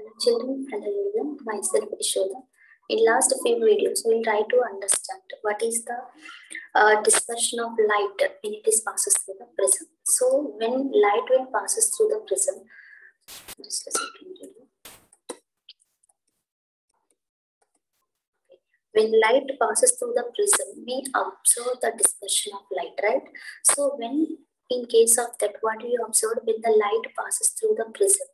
Children, hello everyone. Myself Yashodha. In last few videos, we'll try to understand what is the uh, dispersion of light when it is passes through the prism. So when light will passes through the prism, just a second. When light passes through the prism, we observe the dispersion of light, right? So when in case of that, what we observe when the light passes through the prism,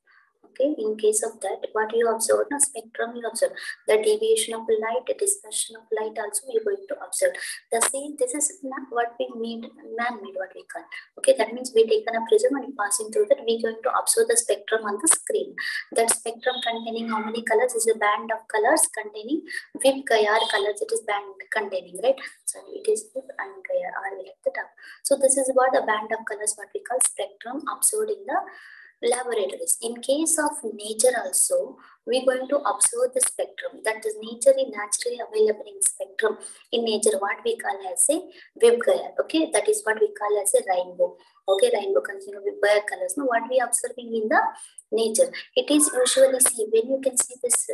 okay in case of that what you observe the spectrum you observe the deviation of light the dispersion of light also you're going to observe. The same this is not what we made man-made what we call. Okay that means we taken a prism and passing through that we're going to observe the spectrum on the screen. That spectrum containing how many colors? Is a band of colors containing VIBGYOR colors. It is band containing right? So it is and gayar are at the top. So this is what the band of colors what we call spectrum observed in the laboratories. In case of nature also, we're going to observe the spectrum. That is nature is naturally available in spectrum. In nature, what we call as a VIBGYOR. Okay, that is what we call as a rainbow. Okay, rainbow consisting of VIBGYOR colors. Now, what we are observing in the nature, it is usually see when you can see this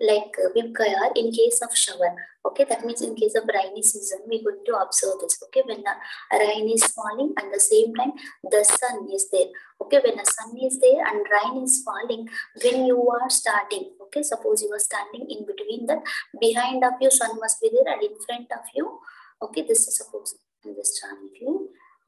like uh, VIBGYOR in case of shower. Okay, that means in case of rainy season, we're going to observe this. Okay, when the rain is falling and the same time the sun is there. Okay, when the sun is there and rain is falling, when you are starting, okay, suppose you are standing in between that, behind of you sun must be there and in front of you, okay, this is suppose in this you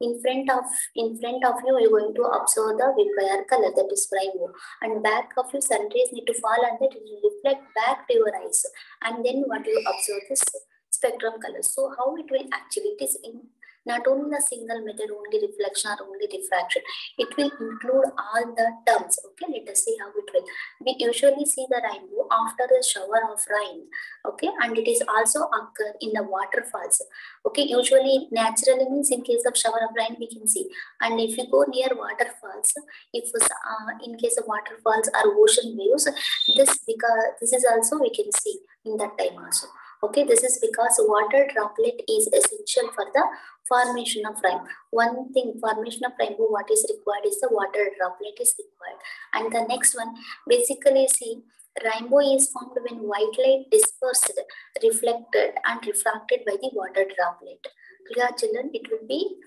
in front of in front of you you're going to observe the VIBGYOR color that is rainbow and back of you sun rays need to fall and that will reflect back to your eyes. And then what you observe is spectrum color. So how it will actually it is in not only the single method only reflection or only diffraction. It will include all the terms. Okay let us see how it will. We usually see the rainbow after the shower of rain. Okay and it is also occur in the waterfalls. Okay usually naturally means in case of shower of rain we can see. And if you go near waterfalls if uh, in case of waterfalls or ocean waves this because this is also we can see in that time also okay this is because water droplet is essential for the formation of rain one thing formation of rainbow what is required is the water droplet is required. And the next one basically see rainbow is formed when white light dispersed reflected and refracted by the water droplet. Clear children? It will be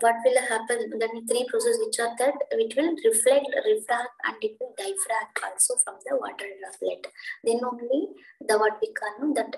what will happen then three processes which are that it will reflect refract and it will diffract also from the water droplet. Then only the what we call that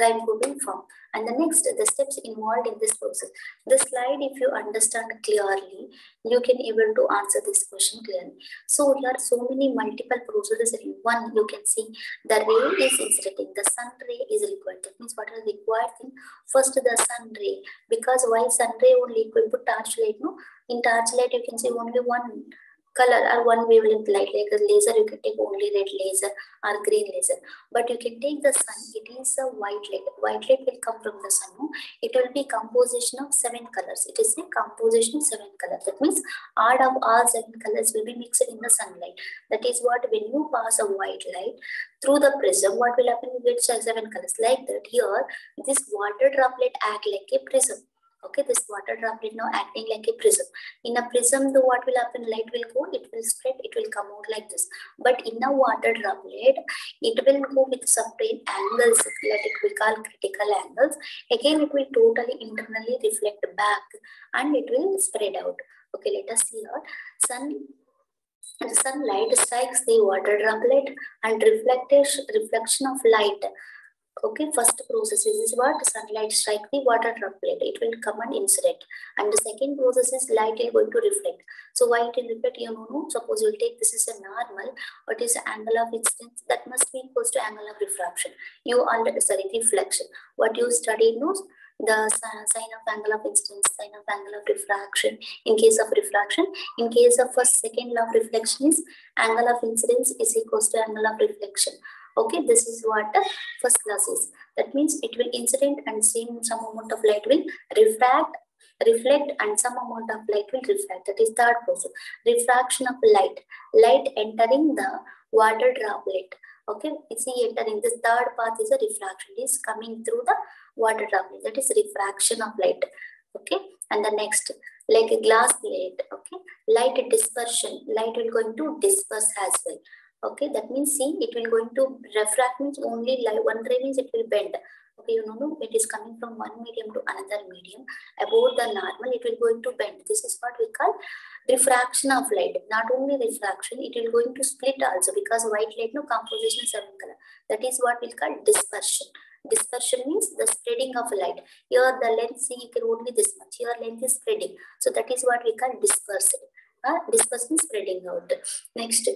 rainbow will form and the next the steps involved in this process. The slide if you understand clearly you can able to answer this question clearly. So there are so many multiple processes in one. You can see the ray is inserting, the sun ray is required. That means what are required thing? First the sun ray. Because why sun ray only equal to torchlight no? In torchlight you can see only one color or one wavelength light like a laser you can take only red laser or green laser. But you can take the sun it is a white light. White light will come from the sun no? it will be composition of seven colors. It is a composition of seven colors. That means all of all seven colors will be mixed in the sunlight. That is what when you pass a white light through the prism what will happen? You get seven colors. Like that here this water droplet act like a prism okay this water droplet now acting like a prism. In a prism the what will happen? Light will go it will spread it will come out like this. But in a water droplet it will go with separate angles that it we call critical angles. Again it will totally internally reflect back and it will spread out. Okay let us see here. Sun the sunlight strikes the water droplet and reflected reflection of light okay first process is what? Sunlight strike the water droplet it will come and incident. And the second process is light is going to reflect. So why it will reflect you know suppose you take this is a normal what is the angle of incidence that must be equals to angle of refraction. You already sorry reflection. What you studied knows the sine of angle of incidence, sine of angle of refraction in case of refraction. In case of first second law of reflection is angle of incidence is equal to angle of reflection okay this is what the first class is. That means it will incident and same some amount of light will refract reflect and some amount of light will refract. That is third process. Refraction of light. Light entering the water droplet. Okay see entering this third path is a refraction. It is coming through the water droplet. That is refraction of light. Okay and the next like a glass plate. Okay light dispersion. Light will going to disperse as well Okay, that means see, it will going to refract means only like one ray means it will bend. Okay, you know, it is coming from one medium to another medium. Above the normal, it will going to bend. This is what we call refraction of light. Not only refraction, it will going to split also because white light no composition seven color. That is what we call dispersion. Dispersion means the spreading of light. Here the length, see you can only this much. Here length is spreading. So that is what we call dispersion. Uh, dispersion spreading out. Next,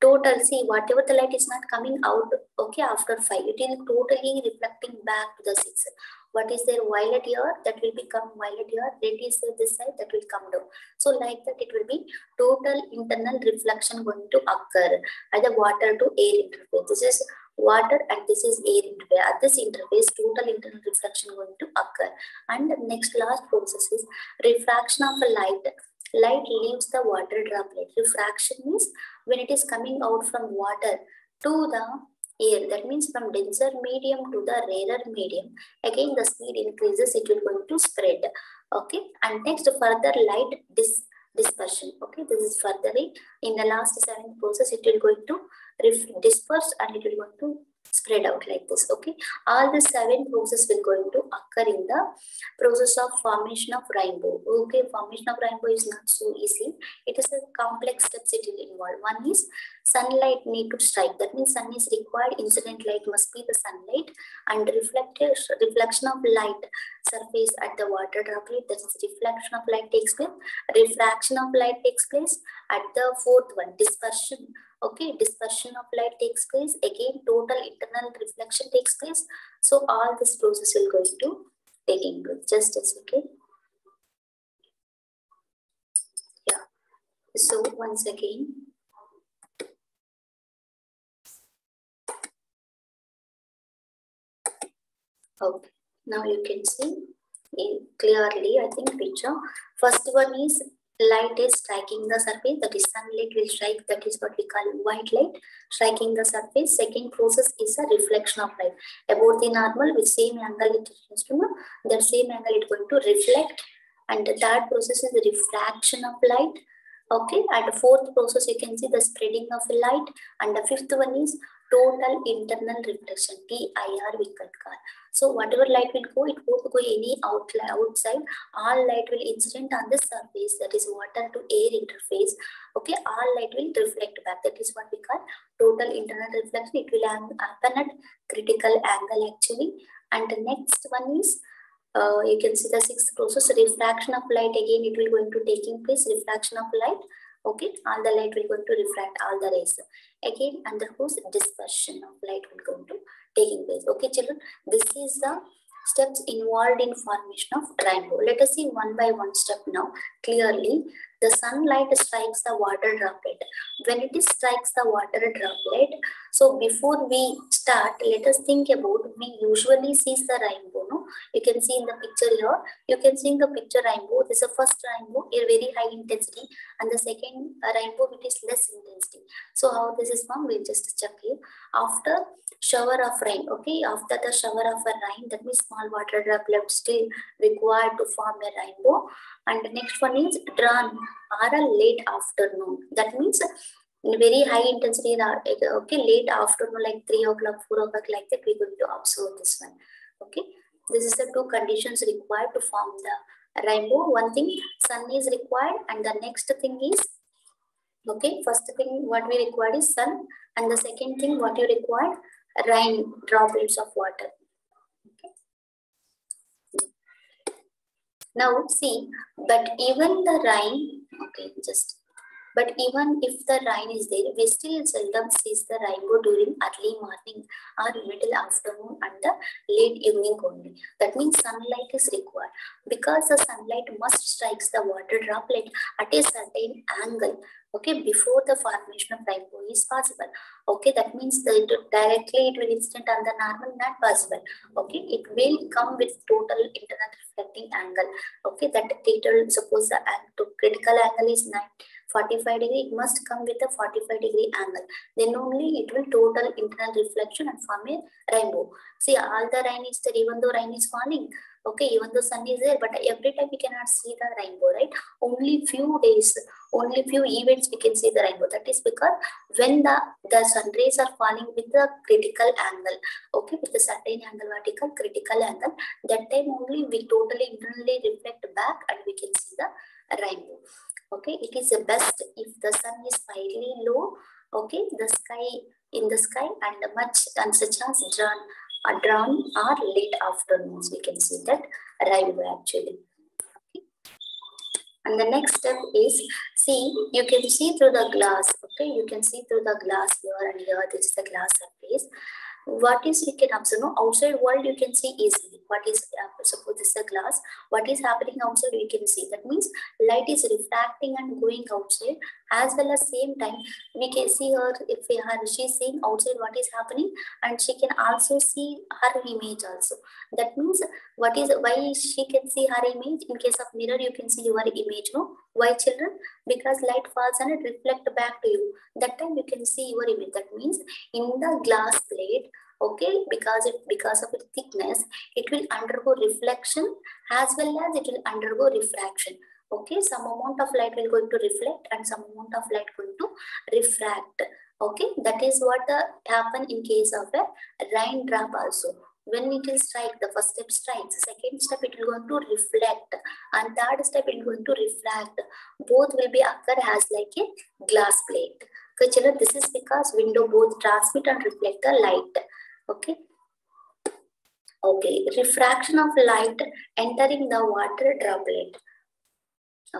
total. See whatever the light is not coming out okay after 5 it is totally reflecting back to the 6 what is there? Violet here that will become violet here. Red is there this side that will come down. So like that it will be total internal reflection going to occur at the water to air interface. This is water and this is air interface. At this interface total internal reflection going to occur. And the next last process is refraction of a light. Light leaves the water droplet. Refraction means when it is coming out from water to the air that means from denser medium to the rarer medium. Again the speed increases it will going to spread. Okay? And next further light dis dispersion. Okay? This is further in the last seventh process it will going to disperse and it will going to spread out like this okay? All the seven processes will going to occur in the process of formation of rainbow okay? Formation of rainbow is not so easy. It is a complex steps it will involve. One is sunlight need to strike. That means sun is required. Incident light must be the sunlight and reflected reflection of light surface at the water droplet that is reflection of light takes place. Refraction of light takes place at the fourth one dispersion okay dispersion of light takes place. Again total internal reflection takes place. So all this process will go into taking place just a second. Yeah. So once again. Okay. Now you can see clearly i think picture. First one is light is striking the surface, that is sunlight will strike, that is what we call white light, striking the surface. Second process is a reflection of light. About the normal, with same angle it is to that same angle it going to reflect. And the third process is the refraction of light. Okay, and the fourth process you can see the spreading of light. And the fifth one is total internal reflection, TIR we call. So whatever light will go, it won't go any out, outside. All light will incident on the surface, that is water to air interface. Okay, all light will reflect back. That is what we call total internal reflection. It will happen at critical angle actually. And the next one is uh, you can see the sixth process refraction of light again it will going to taking place refraction of light okay all the light will going to refract all the rays again under whose dispersion of light will going to taking place. Okay, children, this is the steps involved in formation of rainbow. Let us see one by one step now. Clearly, the sunlight strikes the water droplet. When it strikes the water droplet, so before we start, let us think about, we usually see the rainbow, no? You can see in the picture here, you can see in the picture rainbow, this is the first rainbow, a very high intensity, and the second rainbow, it is less intensity. So how this is formed, we'll just check here. After shower of rain okay after the shower of a rain that means small water droplets still required to form a rainbow and the next one is drawn or a late afternoon. That means very high intensity okay late afternoon like three o'clock four o'clock like that we're going to observe this one. Okay? This is the two conditions required to form the rainbow. One thing sun is required and the next thing is okay first thing what we require is sun and the second thing what you require rain droplets of water. Now see, but even the rhyme, okay, just, but even if the rain is there, we still seldom see the rainbow during early morning or middle afternoon and the late evening only. That means sunlight is required. Because the sunlight must strikes the water droplet at a certain angle okay before the formation of rainbow is possible okay that means directly it will instant on the normal not possible okay it will come with total internal reflecting angle okay that total suppose the critical angle is 9 45 degree it must come with a 45 degree angle. Then only it will total internal reflection and form a rainbow. See all the rain is there even though rain is falling okay even though sun is there but every time we cannot see the rainbow right? Only few days only few events we can see the rainbow. That is because when the the sun rays are falling with the critical angle okay with a certain angle vertical critical angle that time only we totally internally reflect back and we can see the rainbow okay it is the best if the sun is slightly low okay the sky in the sky and much and such as uh, drawn are drawn late afternoons. We can see that rainbow actually. And the next step is see you can see through the glass okay you can see through the glass here and here this is the glass surface what is we can observe no outside world you can see easily. What is uh, suppose this is a glass. What is happening outside we can see. That means light is refracting and going outside as well as same time we can see her if we her she's seeing outside what is happening and she can also see her image also. That means what is why she can see her image? In case of mirror you can see your image no? Why children? Because light falls and it reflect back to you. That time you can see your image. That means in the glass plate okay because it because of its thickness it will undergo reflection as well as it will undergo refraction okay some amount of light will going to reflect and some amount of light going to refract. Okay that is what uh, happen in case of a raindrop also. When it will strike the first step strikes second step it will going to reflect and third step it will going to refract. Both will be occur as like a glass plate. Okay children this is because window both transmit and reflect the light. Okay. Okay refraction of light entering the water droplet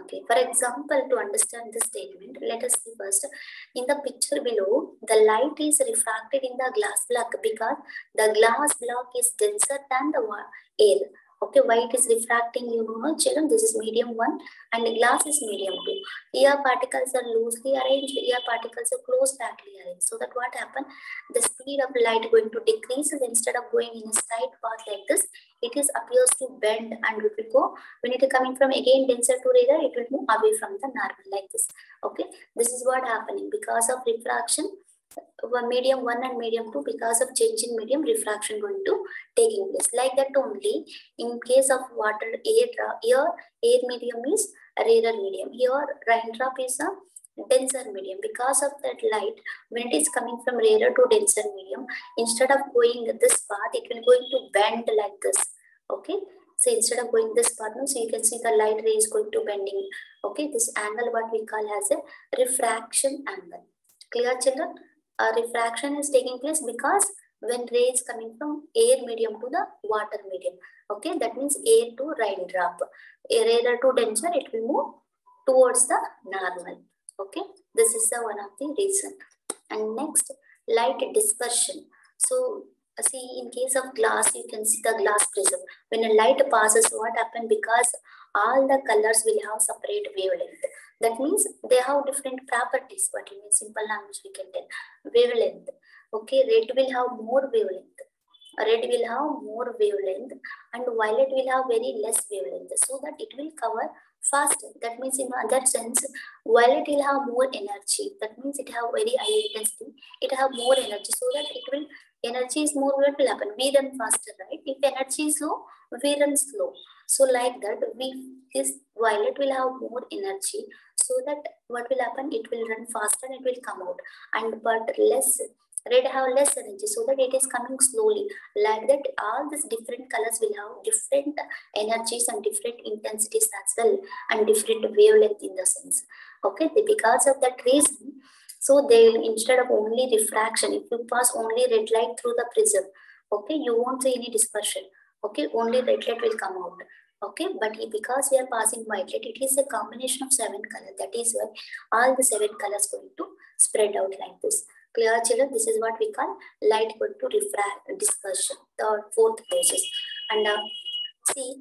okay for example to understand this statement let us see first. In the picture below the light is refracted in the glass block because the glass block is denser than the air. Okay why it is refracting you know children this is medium one and the glass is medium two. Air particles are loosely arranged air particles are close tightly arranged. So that what happen the speed of light going to decrease instead of going in a straight path like this it is appears to bend and it will go. When it is coming from again denser to rarer it will move away from the normal like this. Okay? This is what happening. Because of refraction medium 1 and medium 2 because of change in medium refraction going to taking place. Like that only in case of water air here air medium is rarer medium. Here raindrop is a denser medium. Because of that light when it is coming from rarer to denser medium. Instead of going this path it will going to bend like this. Okay? So instead of going this path so you can see the light ray is going to bending. Okay? This angle what we call as a refraction angle. Clear children? A refraction is taking place because when ray is coming from air medium to the water medium. Okay, that means air to raindrop. Air to denser, it will move towards the normal. Okay, this is the one of the reason. And next, light dispersion. So uh, see in case of glass you can see the glass prism when a light passes what happened because all the colors will have separate wavelength that means they have different properties. What in simple language we can tell. Wavelength. Okay, red will have more wavelength. Red will have more wavelength and violet will have very less wavelength so that it will cover faster. That means in other sense, violet will have more energy. That means it have very high intensity. It have more energy so that it will, energy is more, what will happen? We run faster, right? If energy is low, we run slow. So like that, we this violet will have more energy so that what will happen it will run faster and it will come out and but less red have less energy so that it is coming slowly. Like that all these different colors will have different energies and different intensities as well and different wavelength in the sense. Okay because of that reason so they instead of only refraction if you pass only red light through the prism okay you won't see any dispersion. Okay only red light will come out. Okay but because we are passing white light it is a combination of seven colors. That is why all the seven colors going to spread out like this clear children? This is what we call light going to refract dispersion the fourth process and uh, see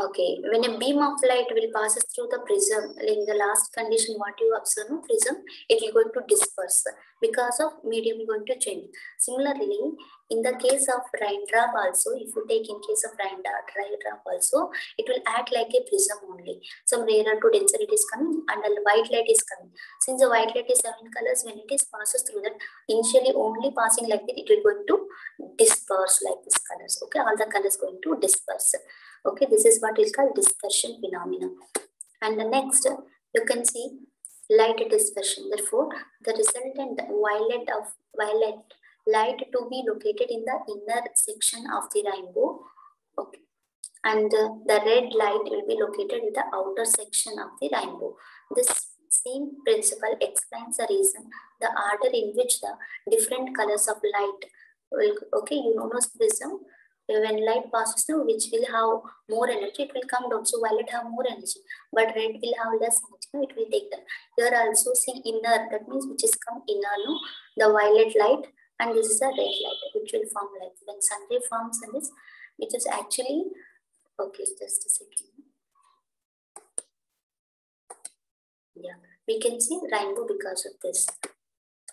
Okay, when a beam of light will passes through the prism, in the last condition, what you observe no prism, it will going to disperse because of medium going to change. Similarly, in the case of raindrop also, if you take in case of raindrop, raindrop also, it will act like a prism only. Some rarer to denser it is coming and the white light is coming. Since the white light is seven colors, when it is passes through that, initially only passing like that, it will going to disperse like this colors. Okay, all the colors going to disperse. Okay, this is what is called dispersion phenomena. And the next, you can see light dispersion. Therefore, the resultant violet of violet light to be located in the inner section of the rainbow. Okay. And uh, the red light will be located in the outer section of the rainbow. This same principle explains the reason, the order in which the different colors of light will, okay, you know, prism when light passes through which will have more energy it will come down. So violet have more energy but red will have less energy. No? it will take that here also see inner that means which is come inner no? The violet light and this is a red light which will form like when sun ray forms in this which is actually okay just a second. Yeah we can see rainbow because of this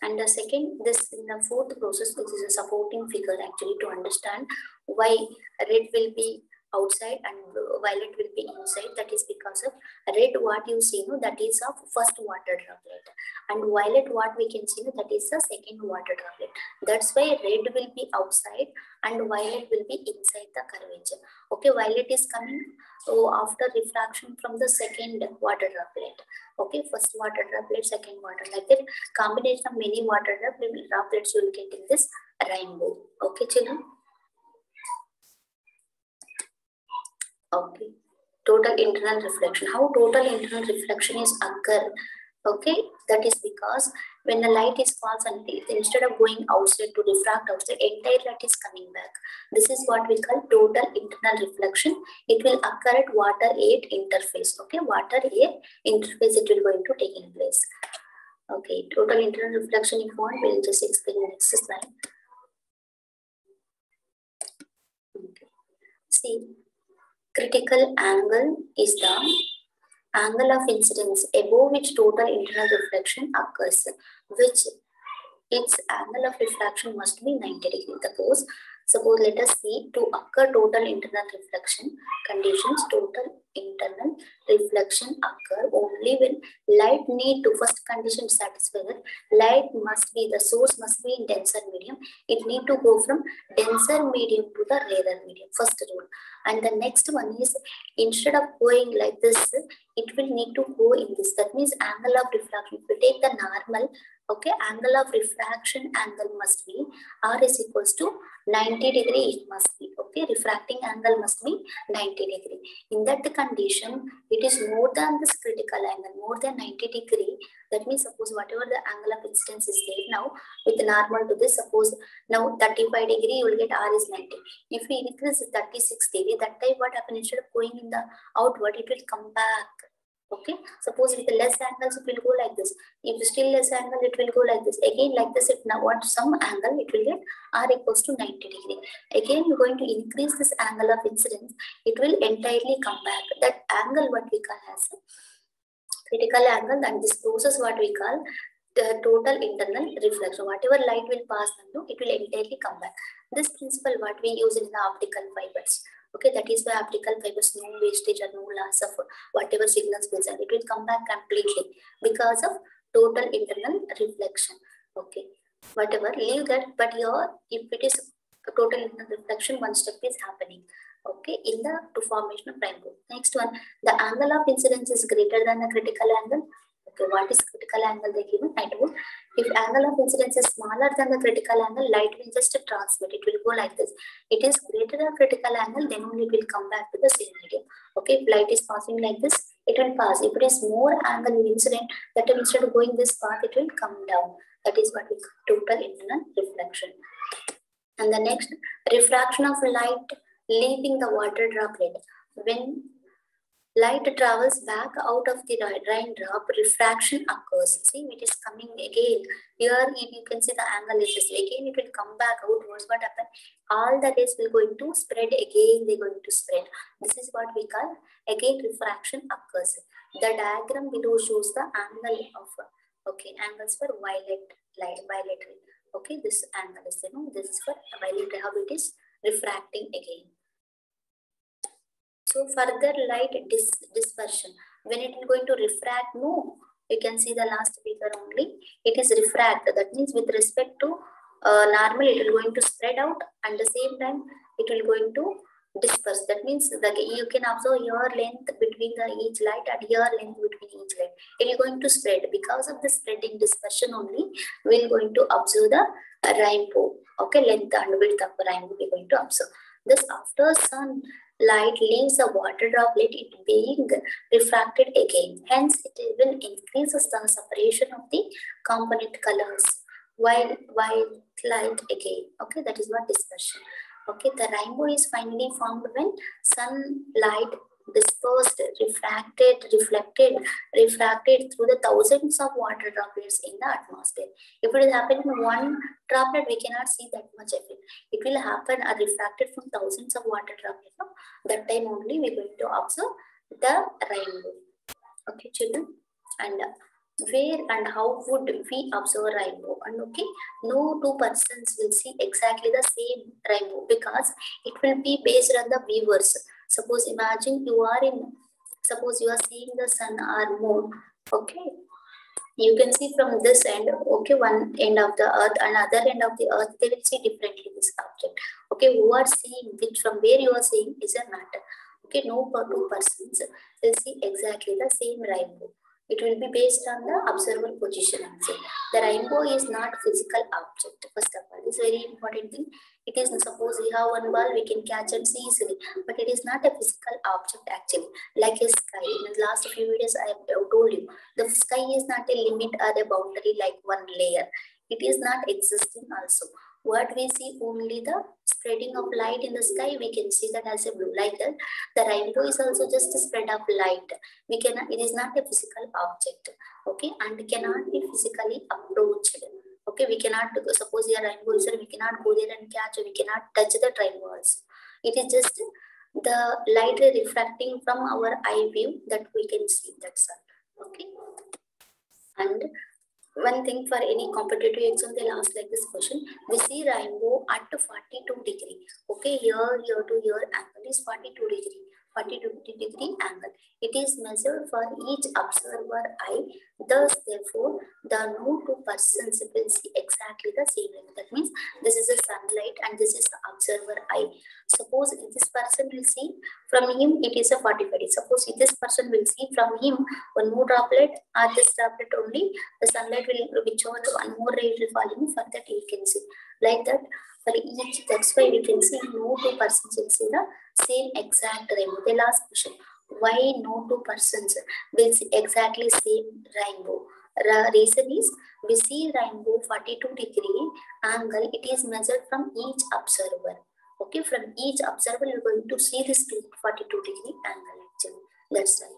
and the second, this in the fourth process, this is a supporting figure actually to understand why red will be outside and violet will be inside. That is because of red what you see, no, that is of first water droplet. And violet what we can see, no, that is the second water droplet. That's why red will be outside and violet will be inside the curvature. Okay, violet is coming so after refraction from the second water droplet. Okay, first water droplet, second water, like that combination of many water droplets you will get in this rainbow. Okay, children? Okay. Total internal reflection. How total internal reflection is occur? Okay, that is because when the light is and instead of going outside to refract outside, entire light is coming back. This is what we call total internal reflection. It will occur at water air interface. Okay, water air interface it will going to take in place. Okay, total internal reflection if you want, we'll just explain the next slide. Okay. See, critical angle is the angle of incidence above which total internal reflection occurs, which its angle of refraction must be 90 degrees. Suppose, suppose let us see to occur total internal reflection conditions, total internal reflection occur only when light need to first condition satisfy that light must be, the source must be in denser medium. It need to go from denser medium to the rarer medium, first rule. And the next one is instead of going like this, it will need to go in this. That means angle of refraction. If we take the normal, okay, angle of refraction angle must be R is equals to 90 degree it must be, okay, refracting angle must be 90 degree. In that condition, it is more than this critical angle, more than 90 degree. That means suppose whatever the angle of incidence is there now, with normal to this, suppose now 35 degree, you will get R is 90. If we increase 36 degree, that time what happens instead of going in the outward, it will come back Okay, suppose with less angles, it will go like this. If still less angle, it will go like this. Again, like this, if now what some angle, it will get R equals to 90 degree. Again, you're going to increase this angle of incidence. It will entirely come back. That angle, what we call as critical angle, and this process, what we call the total internal reflection. Whatever light will pass through, it will entirely come back. This principle, what we use in the optical fibers. Okay, that is why optical fibers, no wastage or no loss of whatever signals present. It will come back completely because of total internal reflection. Okay, whatever, leave that. But here, if it is a total internal reflection, one step is happening. Okay, in the to formation of rainbow. Next one, the angle of incidence is greater than the critical angle. Okay, what is critical angle they given? I told if angle of incidence is smaller than the critical angle, light will just transmit. It will go like this. It is greater than critical angle, then only it will come back to the same medium. Okay, if light is passing like this, it will pass. If it is more angle incident, that instead of going this path, it will come down. That is what we call total internal reflection. And the next, refraction of light leaving the water droplet. When light travels back out of the raindrop, refraction occurs. See, it is coming again. Here you can see the angle is this. Again, it will come back outwards. What happened? All the rays will going to spread again. They're going to spread. This is what we call again refraction occurs. The diagram below shows the angle of okay angles for violet light violet. Okay, this angle is you know this is for violet. How it is refracting again. So further light dis dispersion. When it is going to refract, no, you can see the last figure only. It is refract. That means with respect to uh, normal, it is going to spread out and the same time it will going to disperse. That means that you can observe your length between the each light and your length between each light. It is going to spread. Because of the spreading dispersion only, we are going to observe the rainbow. Okay, length and width of the rainbow we are going to observe. This after sun light leaves a water droplet, it being refracted again. Hence, it will increase the separation of the component colors while while light again. Okay, that is what dispersion. Okay, the rainbow is finally formed when sunlight dispersed, refracted, reflected, refracted through the thousands of water droplets in the atmosphere. If it is happening in one droplet, we cannot see that much of it. Will happen or refracted from thousands of water droplets. No? That time only we are going to observe the rainbow. Okay, children? And uh, where and how would we observe rainbow? And okay, no two persons will see exactly the same rainbow because it will be based on the viewers Suppose imagine you are in, suppose you are seeing the sun or moon, okay? You can see from this end, okay, one end of the earth, another end of the earth, they will see differently this object. Okay, who are seeing, which from where you are seeing is a matter. Okay, no two persons will see exactly the same rainbow. It will be based on the observer position also. The rainbow is not physical object, first of all. It's very important thing. It is, suppose we have one ball, we can catch and see easily. But it is not a physical object actually. Like a sky. In the last few videos, I have uh, told you. The sky is not a limit or a boundary like one layer. It is not existing also what we see only the spreading of light in the sky we can see that as a blue like the rainbow is also just a spread of light. We cannot it is not a physical object okay and cannot be physically approached okay. We cannot suppose here rainbow is there we cannot go there and catch we cannot touch the rainbow it is just the light refracting from our eye view that we can see that's all okay. And one thing for any competitive exam, they'll ask like this question. We see rainbow at 42 degree. Okay, here, here to here angle is 42 degree. 42 degree angle. It is measured for each observer eye. Thus, therefore, the no two persons will see exactly the same. That means this is a sunlight and this is the observer eye. Suppose this person will see from him, it is a 45 degree. Suppose this person will see from him one more droplet or this droplet only, the sunlight will, whichever one more ray will fall in, for that you can see. Like that, for each, that's why we can see no two persons will see the same exact rainbow. The last question, why no two persons will see exactly same rainbow? The reason is we see rainbow 42 degree angle, it is measured from each observer. Okay, from each observer, you're going to see this 42 degree angle actually. That's right.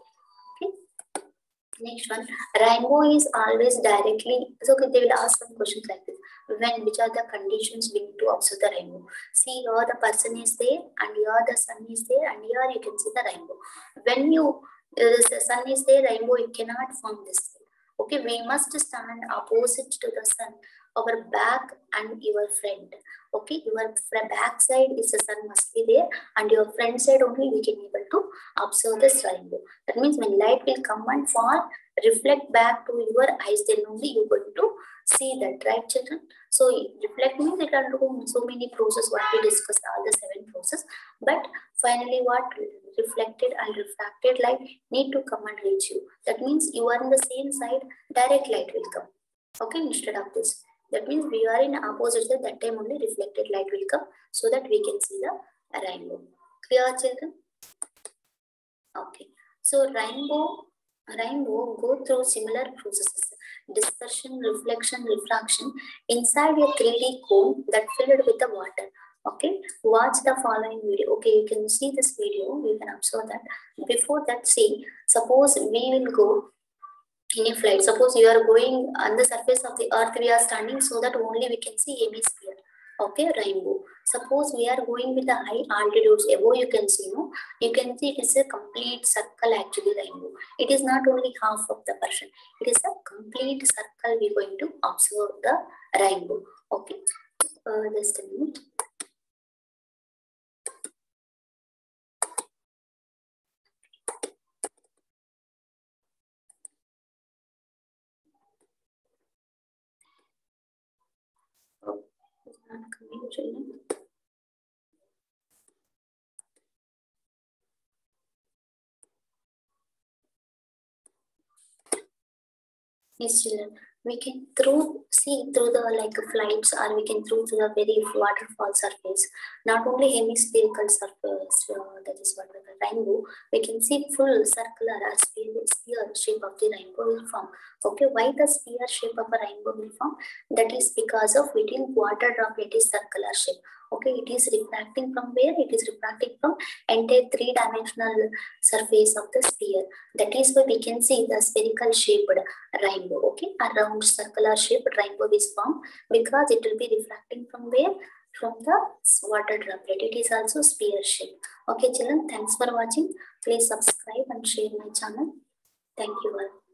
Next one, rainbow is always directly, so they will ask some questions like this. When, which are the conditions being to observe the rainbow? See here the person is there and here the sun is there and here you can see the rainbow. When you, uh, the sun is there, rainbow, you cannot form this. Okay, we must stand opposite to the sun our back and your front. Okay, your back side is the sun must be there and your front side only we can able to observe the rainbow. That means when light will come and fall, reflect back to your eyes, then only you're going to see that, right children? So reflect means it undergo so many process what we discussed, all the seven process. But finally what reflected and refracted light need to come and reach you. That means you are in the same side, direct light will come. Okay, instead of this. That means we are in opposite side, that time only reflected light will come so that we can see the rainbow. Clear children? Okay. So rainbow, rainbow go through similar processes. Dispersion, reflection, refraction inside a 3D cone that filled with the water. Okay, watch the following video. Okay, you can see this video, you can observe that. Before that, see, suppose we will go in a flight. Suppose you are going on the surface of the earth, we are standing so that only we can see hemisphere. Okay, rainbow. Suppose we are going with the high altitudes above, you can see, no? You can see it is a complete circle actually rainbow. It is not only half of the person. It is a complete circle we're going to observe the rainbow. Okay, uh, just a minute. It's not coming, children. Yes, children. We can through see through the like flights or we can through to the very waterfall surface. Not only hemispherical surface, uh, that is what the rainbow, we can see full circular or sphere, sphere shape of the rainbow will form. Okay, why the sphere shape of a rainbow will form? That is because of within water drop it is circular shape. Okay, it is refracting from where? It is refracting from entire three-dimensional surface of the sphere. That is why we can see the spherical shaped rainbow. Okay, a round circular shaped rainbow is formed because it will be refracting from where? From the water droplet. It is also sphere shape. Okay, children, thanks for watching. Please subscribe and share my channel. Thank you all.